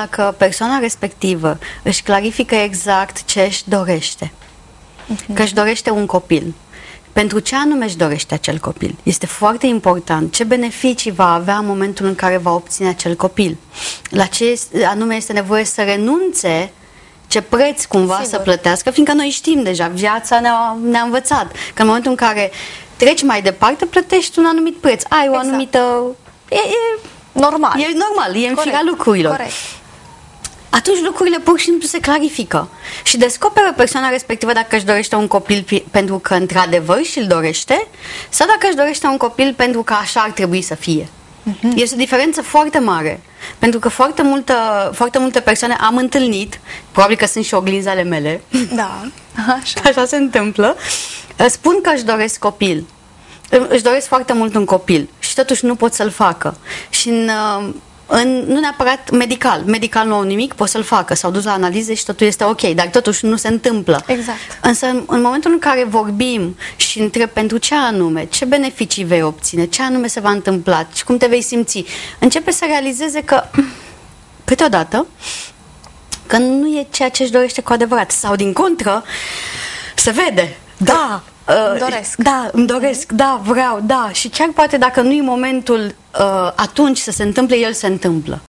dacă persoana respectivă își clarifică exact ce își dorește, uh-huh. că își dorește un copil, pentru ce anume își dorește acel copil. Este foarte important ce beneficii va avea în momentul în care va obține acel copil. La ce anume este nevoie să renunțe ce preț cumva Sigur. să plătească, fiindcă noi știm deja, viața ne-a, ne învățat că în momentul în care treci mai departe, plătești un anumit preț. Ai exact. o anumită... E, e normal. E normal, e în firea lucrurilor. Corect atunci lucrurile pur și simplu se clarifică și descoperă persoana respectivă dacă își dorește un copil pentru că într-adevăr și-l dorește sau dacă își dorește un copil pentru că așa ar trebui să fie. Uh-huh. Este o diferență foarte mare. Pentru că foarte, multă, foarte multe persoane am întâlnit, probabil că sunt și oglinzi ale mele, da. așa. așa se întâmplă, spun că își doresc copil. Își doresc foarte mult un copil și totuși nu pot să-l facă. Și în, în, nu neapărat medical. Medical nu au nimic, pot să-l facă. S-au dus la analize și totul este ok, dar totuși nu se întâmplă. Exact. Însă în, în momentul în care vorbim și întreb pentru ce anume, ce beneficii vei obține, ce anume se va întâmpla, și cum te vei simți, începe să realizeze că câteodată că nu e ceea ce își dorește cu adevărat. Sau din contră, se vede. Da, Uh, îmi doresc. Da, îmi doresc, da, vreau, da. Și chiar poate dacă nu e momentul uh, atunci să se întâmple, el se întâmplă.